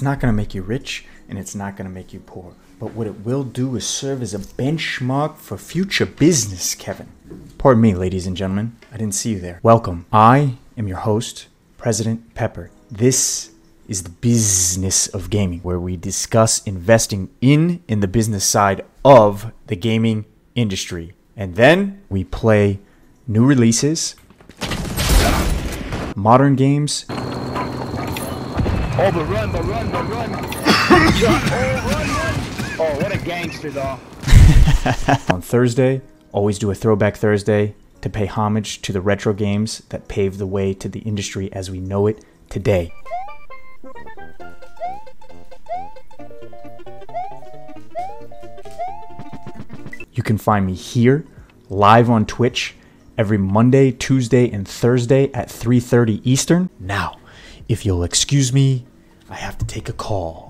It's not going to make you rich and it's not going to make you poor. But what it will do is serve as a benchmark for future business, Kevin. Pardon me, ladies and gentlemen. I didn't see you there. Welcome. I am your host, President Pepper. This is the business of gaming, where we discuss investing in in the business side of the gaming industry. And then we play new releases, modern games, Oh, but run, but run, but run. oh, run, run. Oh, what a gangster, dog. on Thursday. Always do a Throwback Thursday to pay homage to the retro games that paved the way to the industry as we know it today. You can find me here live on Twitch every Monday, Tuesday, and Thursday at 3:30 Eastern. Now, if you'll excuse me, I have to take a call.